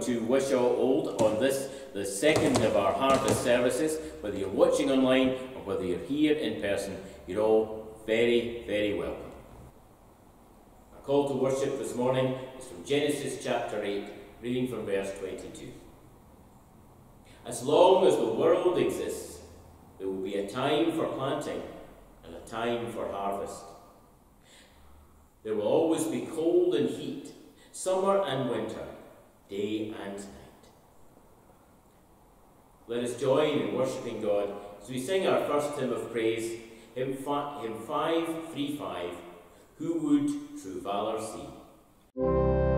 To Wishaw Old on this, the second of our harvest services. Whether you're watching online or whether you're here in person, you're all very, very welcome. Our call to worship this morning is from Genesis chapter 8, reading from verse 22. As long as the world exists, there will be a time for planting and a time for harvest. There will always be cold and heat, summer and winter, day and night. Let us join in worshipping God as we sing our first hymn of praise, hymn, fi- hymn 535, Who Would True Valour See?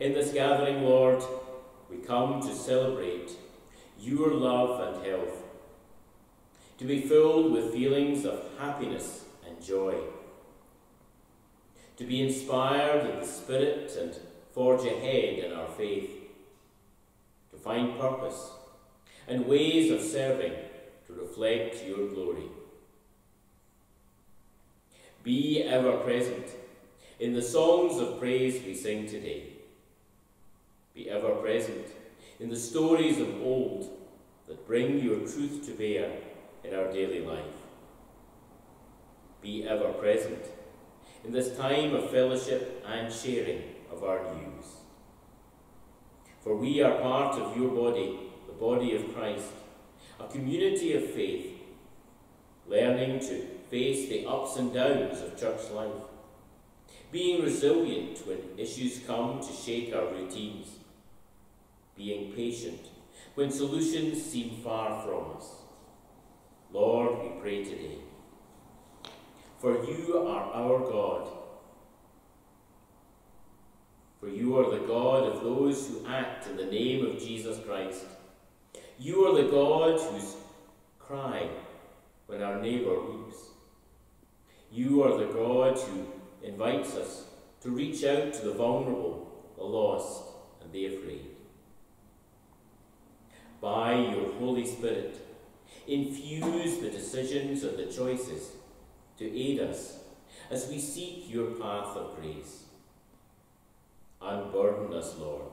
In this gathering, Lord, we come to celebrate your love and health, to be filled with feelings of happiness and joy, to be inspired in the Spirit and forge ahead in our faith, to find purpose and ways of serving to reflect your glory. Be ever present in the songs of praise we sing today. Be ever present in the stories of old that bring your truth to bear in our daily life. Be ever present in this time of fellowship and sharing of our news. For we are part of your body, the body of Christ, a community of faith, learning to face the ups and downs of church life, being resilient when issues come to shake our routines, being patient when solutions seem far from us. Lord, we pray today. For you are our God. For you are the God of those who act in the name of Jesus Christ. You are the God whose cry when our neighbour weeps. You are the God who invites us to reach out to the vulnerable, the lost, and the afraid. By your Holy Spirit, infuse the decisions and the choices to aid us as we seek your path of grace. Unburden us, Lord,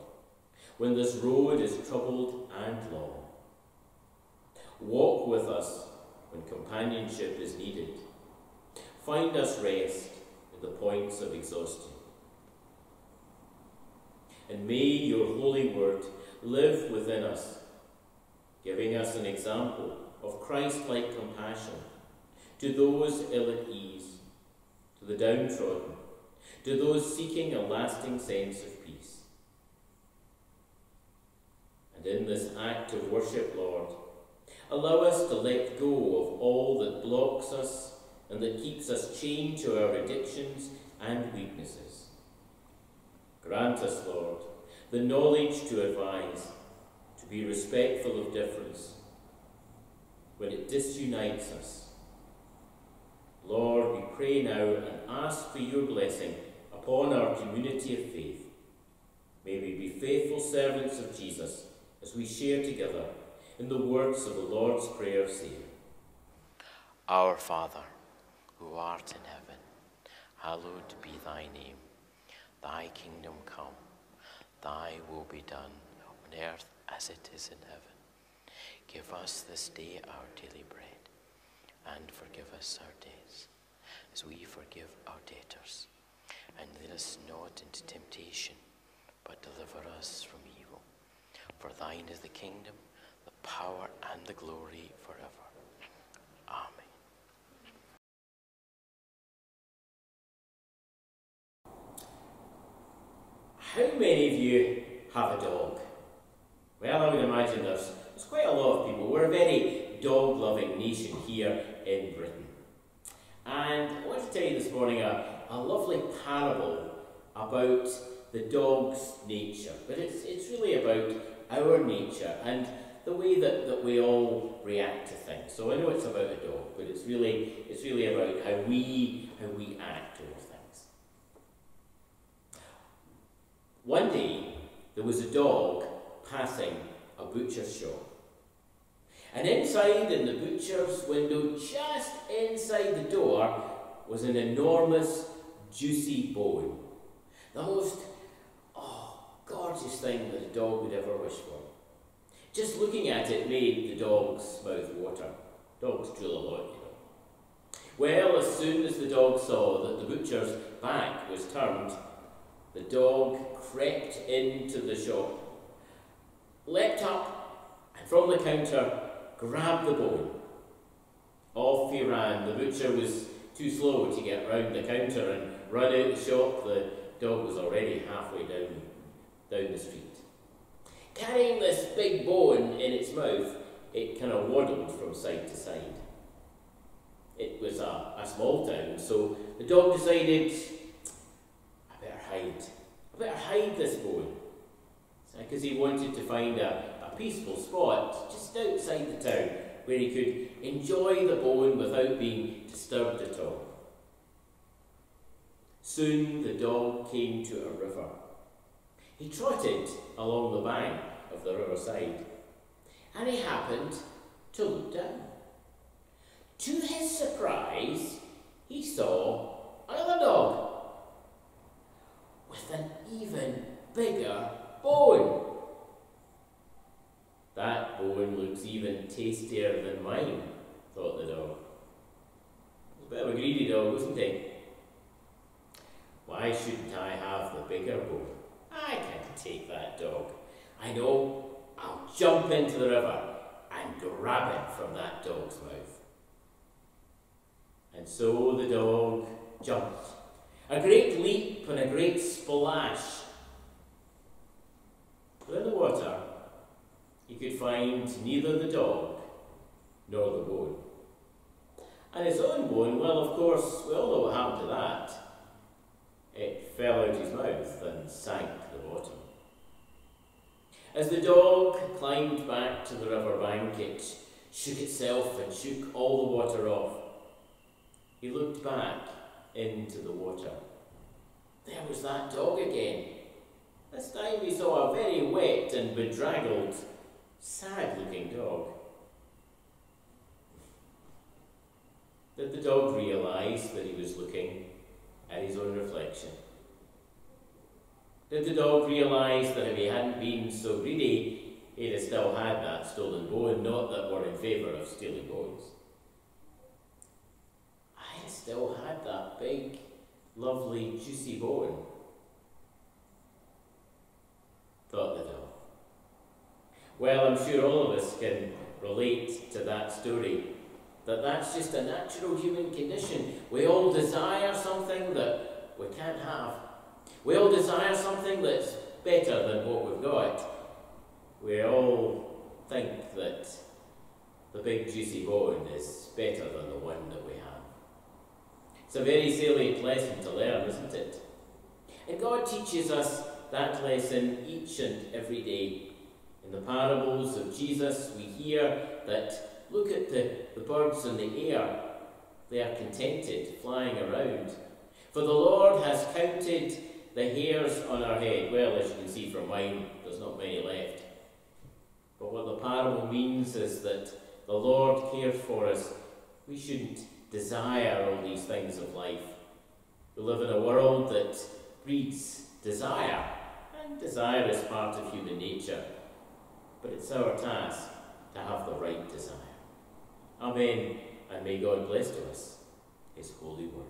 when this road is troubled and long. Walk with us when companionship is needed. Find us rest at the points of exhaustion. And may your holy word live within us, giving us an example of Christ like compassion to those ill at ease, to the downtrodden, to those seeking a lasting sense of peace. And in this act of worship, Lord, allow us to let go of all that blocks us and that keeps us chained to our addictions and weaknesses. Grant us, Lord, the knowledge to advise, be respectful of difference when it disunites us. Lord, we pray now and ask for your blessing upon our community of faith. May we be faithful servants of Jesus as we share together in the words of the Lord's Prayer saying, Our Father, who art in heaven, hallowed be thy name. Thy kingdom come, thy will be done on earth as it is in heaven. Give us this day our daily bread, and forgive us our debts, as we forgive our debtors. And lead us not into temptation, but deliver us from evil. For thine is the kingdom, the power, and the glory forever. Amen. How many of you have a dog? Well, I would imagine there's, there's quite a lot of people. We're a very dog loving nation here in Britain. And I want to tell you this morning a, a lovely parable about the dog's nature. But it's, it's really about our nature and the way that, that we all react to things. So I know it's about a dog, but it's really, it's really about how we, how we act over things. One day, there was a dog passing a butcher's shop. And inside, in the butcher's window, just inside the door, was an enormous, juicy bone. The most, oh, gorgeous thing that a dog would ever wish for. Just looking at it made the dog's mouth water. Dogs drool a lot, you know. Well, as soon as the dog saw that the butcher's back was turned, the dog crept into the shop, leapt up, and from the counter grabbed the bone. Off he ran. The butcher was too slow to get round the counter and run out the shop. The dog was already halfway down, down the street. Carrying this big bone in its mouth, it kind of waddled from side to side. It was a, a small town, so the dog decided, I better hide. I better hide this bone. Because he wanted to find a, a peaceful spot just outside the town where he could enjoy the bone without being disturbed at all. Soon the dog came to a river. He trotted along the bank of the riverside and he happened to look down. To his surprise, he saw another dog with an even bigger bone. That bone looks even tastier than mine, thought the dog. a bit of a greedy dog, wasn't he? Why shouldn't I have the bigger bone? I can't take that dog. I know I'll jump into the river and grab it from that dog's mouth. And so the dog jumped. A great leap and a great splash. But in the water, he could find neither the dog nor the bone. And his own bone, well, of course, we all know what happened to that. It fell out his mouth and sank to the bottom. As the dog climbed back to the river bank, it shook itself and shook all the water off. He looked back into the water. There was that dog again. This time he saw a very wet and bedraggled, sad looking dog. Did the dog realise that he was looking at his own reflection? Did the dog realise that if he hadn't been so greedy, he'd have still had that stolen bone, not that we're in favour of stealing bones. I still had that big, lovely, juicy bone. Thought the dove. Well, I'm sure all of us can relate to that story. That that's just a natural human condition. We all desire something that we can't have. We all desire something that's better than what we've got. We all think that the big juicy bone is better than the one that we have. It's a very salient lesson to learn, isn't it? And God teaches us that lesson each and every day. In the parables of Jesus, we hear that look at the, the birds in the air. They are contented flying around. For the Lord has counted the hairs on our head. Well, as you can see from mine, there's not many left. But what the parable means is that the Lord cares for us. We shouldn't desire all these things of life. We live in a world that breeds desire, desire is part of human nature. But it's our task to have the right desire. Amen, and may God bless to us His holy word.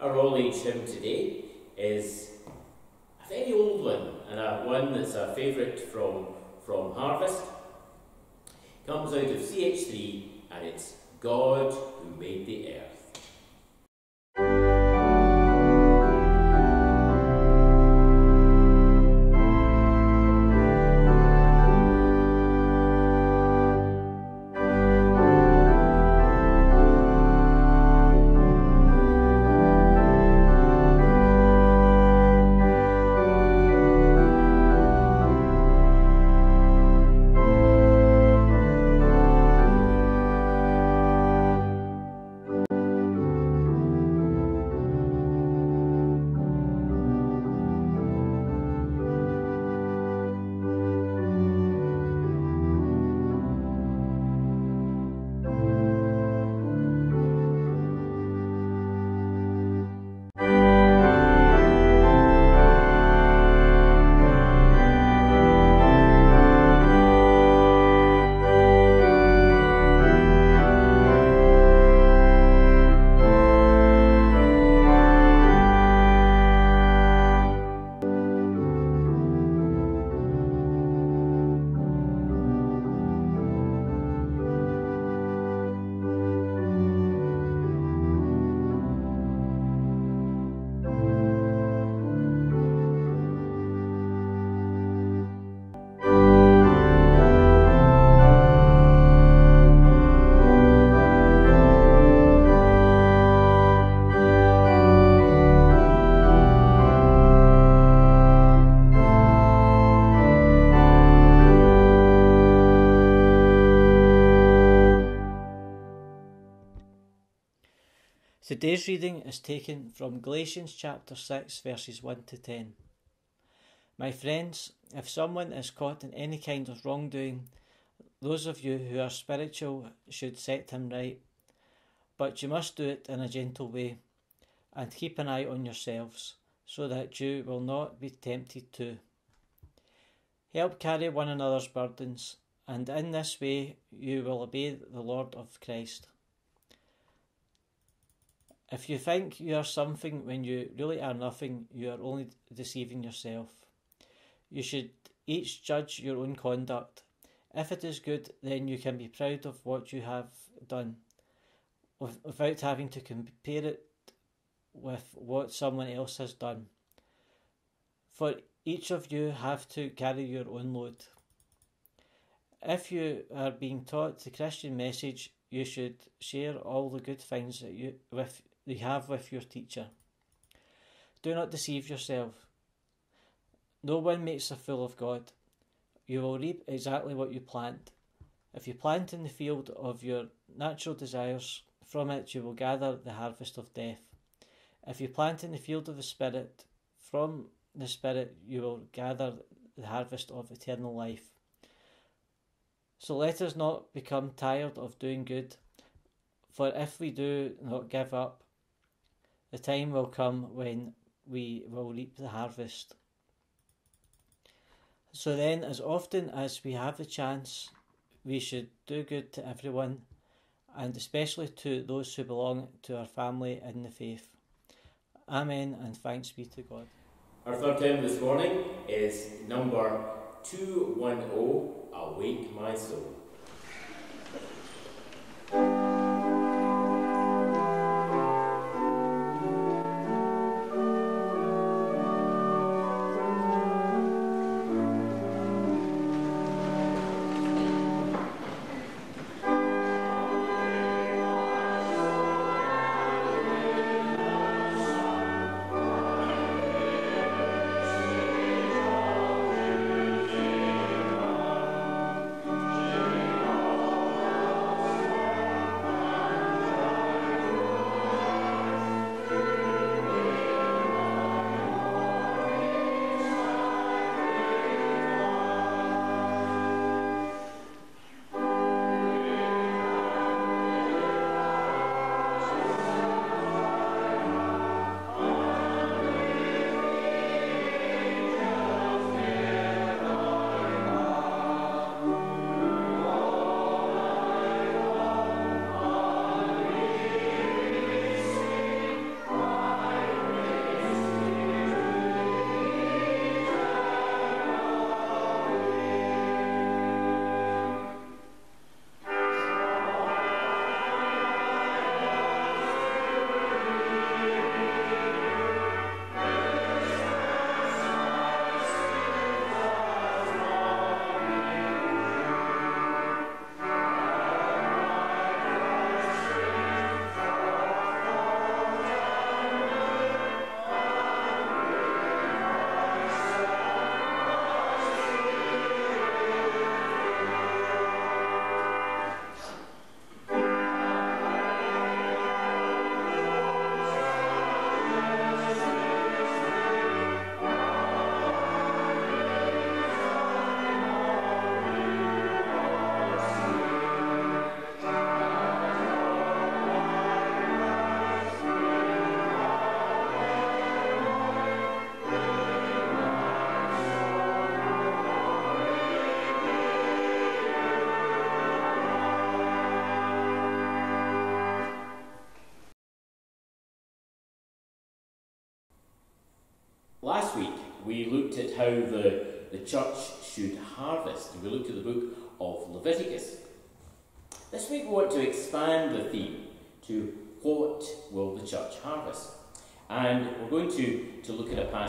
Our all age hymn today is a very old one, and a one that's a favourite from, from Harvest comes out of CH3 and it's God who made the earth. Today's reading is taken from Galatians chapter 6, verses 1 to 10. My friends, if someone is caught in any kind of wrongdoing, those of you who are spiritual should set him right. But you must do it in a gentle way, and keep an eye on yourselves, so that you will not be tempted to. Help carry one another's burdens, and in this way you will obey the Lord of Christ. If you think you are something when you really are nothing, you are only deceiving yourself. You should each judge your own conduct. If it is good, then you can be proud of what you have done without having to compare it with what someone else has done. For each of you have to carry your own load. If you are being taught the Christian message, you should share all the good things that you with you have with your teacher. Do not deceive yourself. No one makes a fool of God. You will reap exactly what you plant. If you plant in the field of your natural desires, from it you will gather the harvest of death. If you plant in the field of the Spirit, from the Spirit you will gather the harvest of eternal life. So let us not become tired of doing good, for if we do not give up, the time will come when we will reap the harvest. So then, as often as we have the chance, we should do good to everyone and especially to those who belong to our family in the faith. Amen, and thanks be to God. Our third hymn this morning is number 210 Awake My Soul.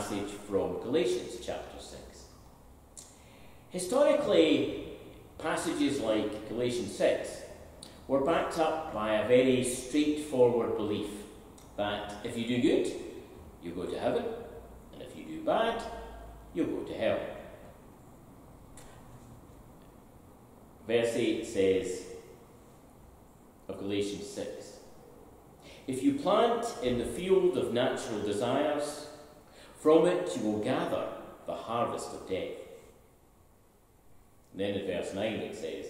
Passage from Galatians chapter 6. Historically, passages like Galatians 6 were backed up by a very straightforward belief that if you do good, you go to heaven, and if you do bad, you'll go to hell. Verse 8 says of Galatians 6 If you plant in the field of natural desires, from it you will gather the harvest of death. And then in verse 9 it says,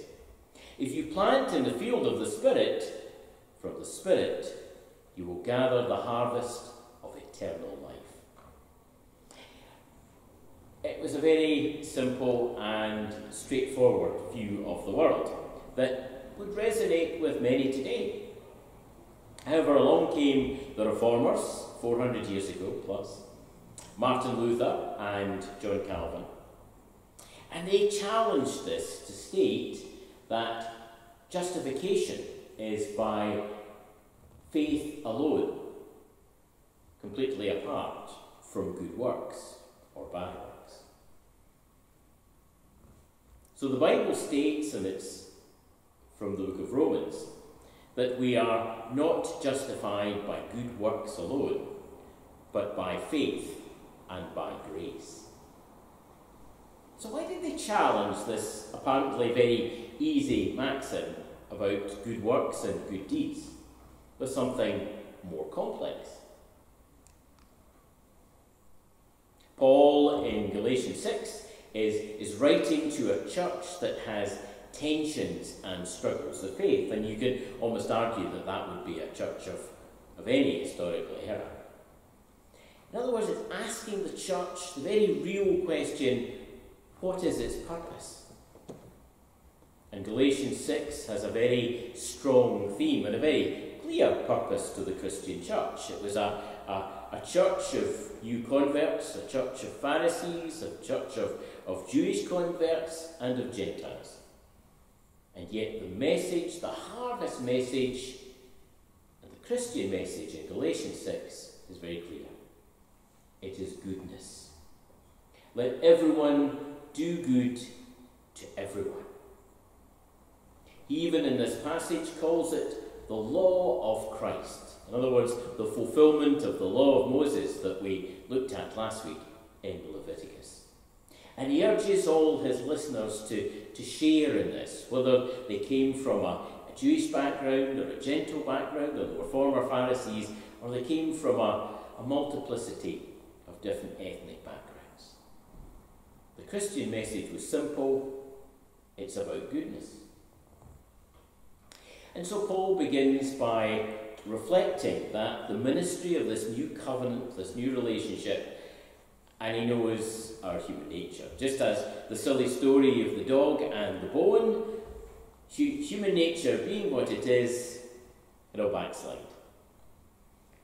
If you plant in the field of the Spirit, from the Spirit you will gather the harvest of eternal life. It was a very simple and straightforward view of the world that would resonate with many today. However, along came the reformers 400 years ago plus, Martin Luther and John Calvin, and they challenged this to state that justification is by faith alone, completely apart from good works or bad works. So the Bible states, and it's from the book of Romans, that we are not justified by good works alone, but by faith and by grace. So, why did they challenge this apparently very easy maxim about good works and good deeds with something more complex? Paul in Galatians 6 is, is writing to a church that has tensions and struggles of faith. And you could almost argue that that would be a church of, of any historical era. In other words, it's asking the church the very real question what is its purpose? And Galatians 6 has a very strong theme and a very clear purpose to the Christian church. It was a, a, a church of new converts, a church of Pharisees, a church of, of Jewish converts, and of Gentiles. And yet, the message, the harvest message, and the Christian message in Galatians 6 is very clear it is goodness. Let everyone do good to everyone. He even in this passage calls it the law of Christ. In other words, the fulfillment of the law of Moses that we looked at last week in Leviticus. And he urges all his listeners to, to share in this, whether they came from a, a Jewish background or a Gentile background, or were former Pharisees, or they came from a, a multiplicity different ethnic backgrounds. The Christian message was simple it's about goodness. And so Paul begins by reflecting that the ministry of this new covenant, this new relationship, and he knows our human nature. Just as the silly story of the dog and the bone, human nature being what it is, it'll backslide.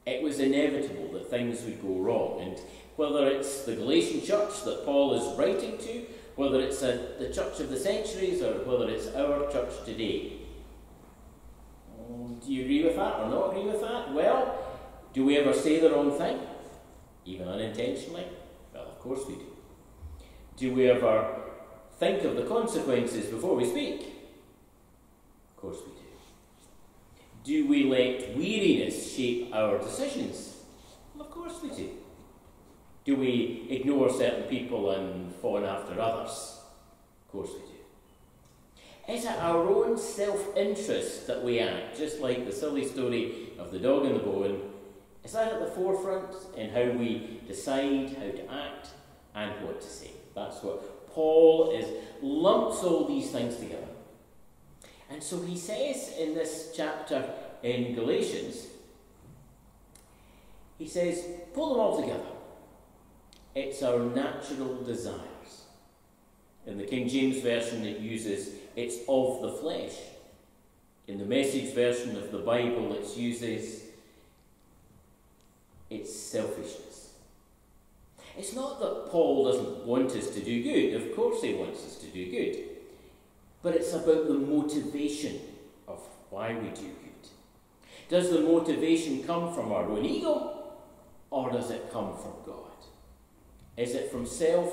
It was inevitable that things would go wrong, and whether it's the Galatian church that Paul is writing to, whether it's a, the church of the centuries, or whether it's our church today, oh, do you agree with that or not agree with that? Well, do we ever say the wrong thing? Even unintentionally? Well, of course we do. Do we ever think of the consequences before we speak? Of course we do. Do we let weariness shape our decisions? Well, of course we do. Do we ignore certain people and fawn after others? Of course we do. Is it our own self interest that we act, just like the silly story of the dog and the bone? Is that at the forefront in how we decide how to act and what to say? That's what Paul is lumps all these things together. And so he says in this chapter in Galatians, he says, pull them all together. It's our natural desires. In the King James Version, it uses it's of the flesh. In the message version of the Bible, it uses it's selfishness. It's not that Paul doesn't want us to do good, of course, he wants us to do good. But it's about the motivation of why we do good. Does the motivation come from our own ego, or does it come from God? Is it from self,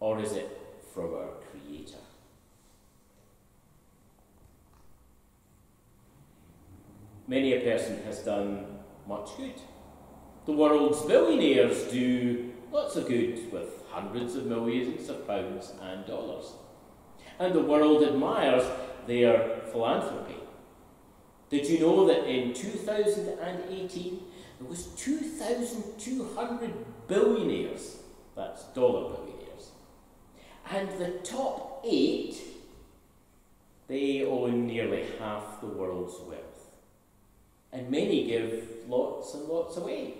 or is it from our Creator? many a person has done much good. The world's billionaires do lots of good with hundreds of millions of pounds and dollars. And the world admires their philanthropy. Did you know that in 2018 there was 2,200 billionaires, that's dollar billionaires, and the top eight, they own nearly half the world's wealth and many give lots and lots away.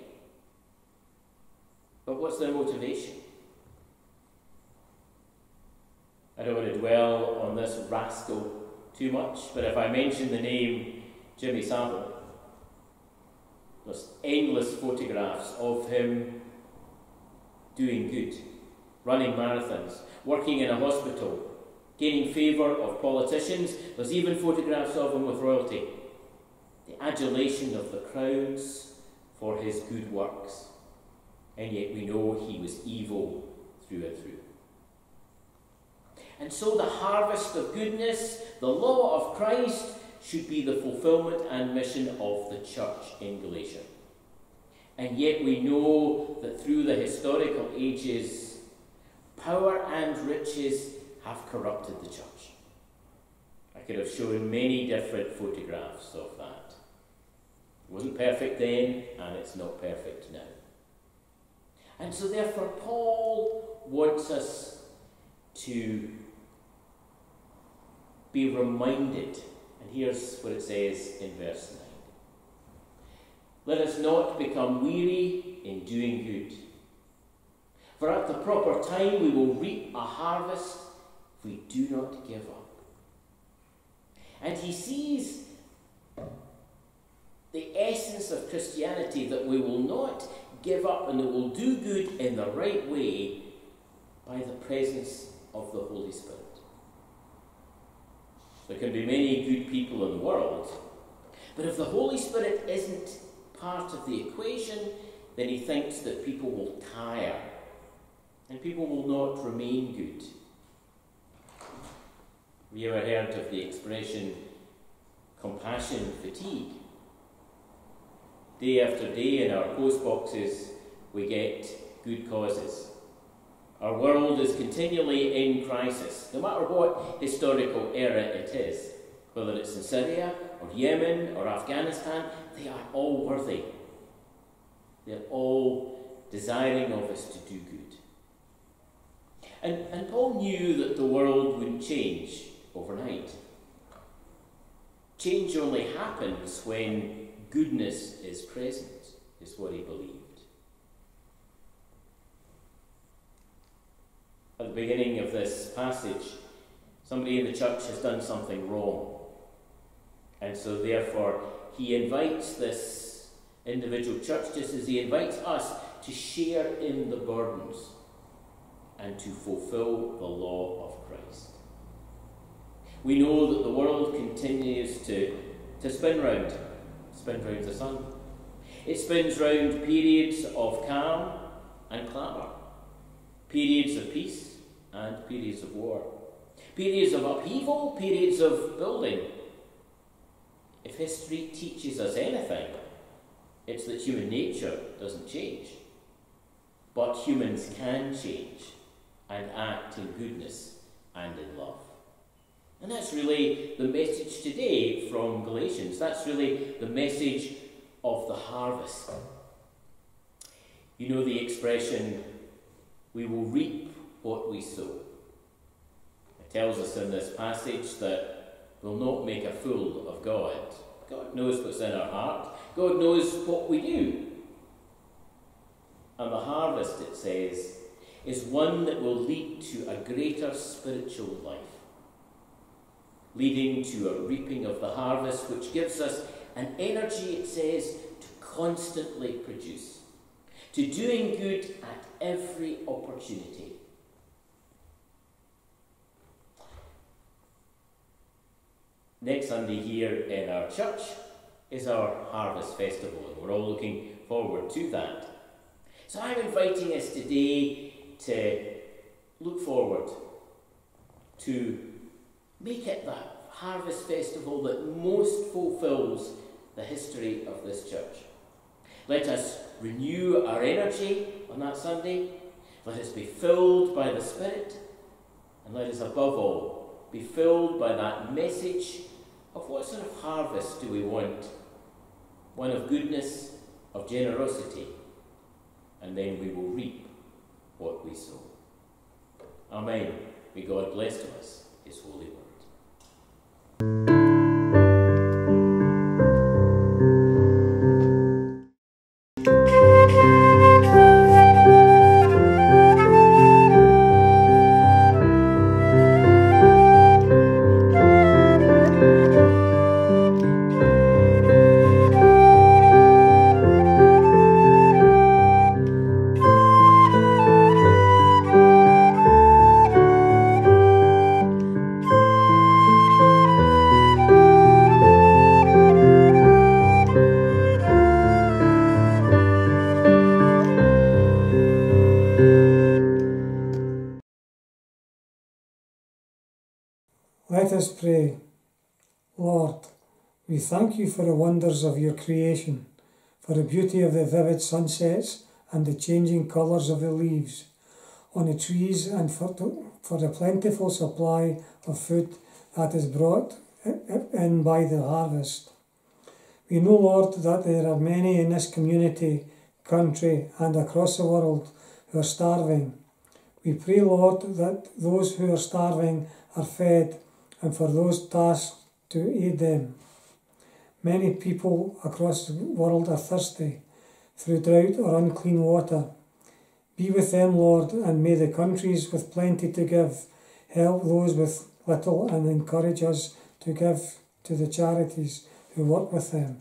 But what's their motivation? I don't want to dwell on this rascal too much, but if I mention the name Jimmy Savile, there's endless photographs of him doing good, running marathons, working in a hospital, gaining favour of politicians. There's even photographs of him with royalty the adulation of the crowds for his good works, and yet we know he was evil through and through. And so the harvest of goodness, the law of Christ, should be the fulfillment and mission of the church in Galatia. And yet we know that through the historical ages, power and riches have corrupted the church. I could have shown many different photographs of that. It wasn't perfect then, and it's not perfect now. And so, therefore, Paul wants us to be reminded, and here's what it says in verse 9 Let us not become weary in doing good, for at the proper time we will reap a harvest if we do not give up. And he sees the essence of Christianity that we will not give up and that will do good in the right way by the presence of the Holy Spirit. There can be many good people in the world, but if the Holy Spirit isn't part of the equation, then he thinks that people will tire and people will not remain good. Have you ever heard of the expression compassion fatigue? Day after day in our post boxes, we get good causes. Our world is continually in crisis, no matter what historical era it is. Whether it's in Syria, or Yemen, or Afghanistan, they are all worthy. They're all desiring of us to do good. And, and Paul knew that the world would change overnight. Change only happens when goodness is present, is what he believed. At the beginning of this passage, somebody in the church has done something wrong. And so, therefore, he invites this individual church, just as he invites us, to share in the burdens and to fulfill the law of Christ. We know that the world continues to, to spin round, spin round the sun. It spins round periods of calm and clamour, periods of peace and periods of war, periods of upheaval, periods of building. If history teaches us anything, it's that human nature doesn't change. But humans can change and act in goodness and in love. And that's really the message today from Galatians. That's really the message of the harvest. You know the expression, we will reap what we sow. It tells us in this passage that we'll not make a fool of God. God knows what's in our heart, God knows what we do. And the harvest, it says, is one that will lead to a greater spiritual life leading to a reaping of the harvest, which gives us an energy, it says, to constantly produce, to doing good at every opportunity. Next Sunday here in our church is our Harvest Festival, and we're all looking forward to that. So I'm inviting us today to look forward to Make it the harvest festival that most fulfills the history of this church. Let us renew our energy on that Sunday. Let us be filled by the Spirit. And let us, above all, be filled by that message of what sort of harvest do we want? One of goodness, of generosity, and then we will reap what we sow. Amen. May God bless to us His holy word. For the wonders of your creation, for the beauty of the vivid sunsets and the changing colours of the leaves on the trees, and for, for the plentiful supply of food that is brought in by the harvest. We know, Lord, that there are many in this community, country, and across the world who are starving. We pray, Lord, that those who are starving are fed and for those tasked to aid them. Many people across the world are thirsty through drought or unclean water. Be with them, Lord, and may the countries with plenty to give help those with little and encourage us to give to the charities who work with them.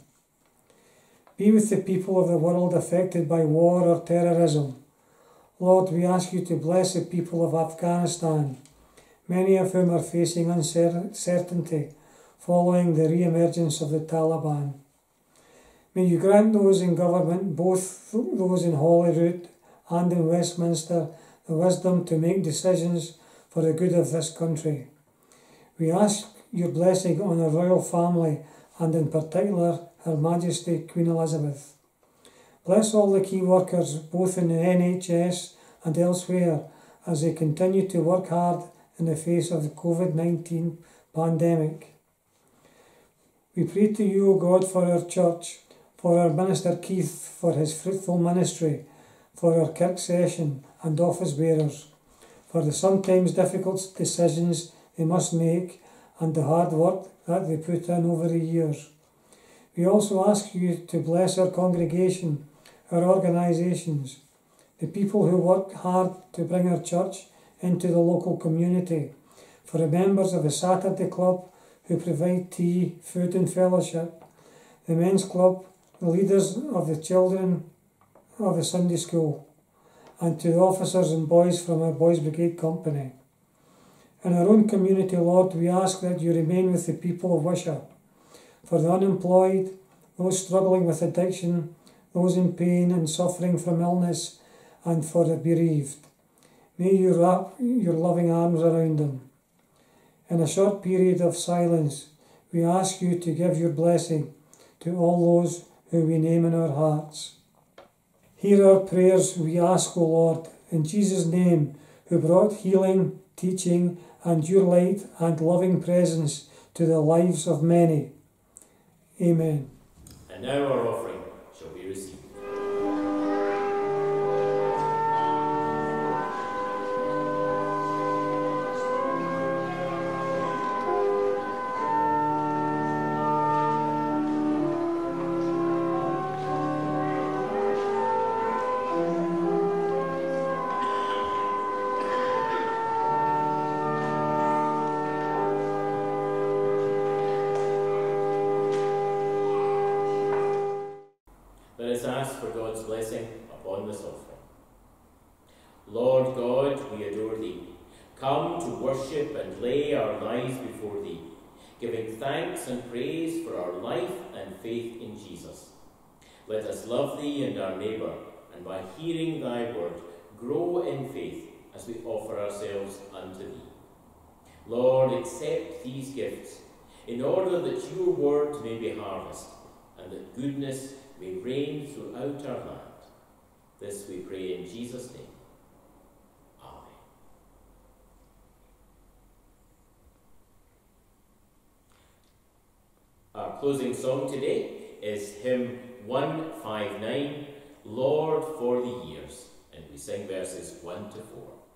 Be with the people of the world affected by war or terrorism. Lord, we ask you to bless the people of Afghanistan, many of whom are facing uncertainty following the re emergence of the Taliban. May you grant those in government, both those in Holyrood and in Westminster, the wisdom to make decisions for the good of this country. We ask your blessing on the royal family and in particular Her Majesty Queen Elizabeth. Bless all the key workers both in the NHS and elsewhere as they continue to work hard in the face of the COVID 19 pandemic. We pray to you, O God, for our church, for our Minister Keith, for his fruitful ministry, for our kirk session and office bearers, for the sometimes difficult decisions they must make and the hard work that they put in over the years. We also ask you to bless our congregation, our organisations, the people who work hard to bring our church into the local community, for the members of the Saturday Club who provide tea, food, and fellowship, the men's club, the leaders of the children of the Sunday school, and to the officers and boys from our Boys Brigade Company. In our own community, Lord, we ask that you remain with the people of Wishaw, for the unemployed, those struggling with addiction, those in pain and suffering from illness, and for the bereaved. May you wrap your loving arms around them. In a short period of silence, we ask you to give your blessing to all those who we name in our hearts. Hear our prayers, we ask, O Lord, in Jesus' name, who brought healing, teaching, and your light and loving presence to the lives of many. Amen. And now our offering hearing thy word, grow in faith as we offer ourselves unto thee. Lord, accept these gifts in order that your word may be harvested and that goodness may reign throughout our land. This we pray in Jesus' name. Amen. Our closing song today is hymn 159, Lord for the Years, and we sing verses 1 to 4.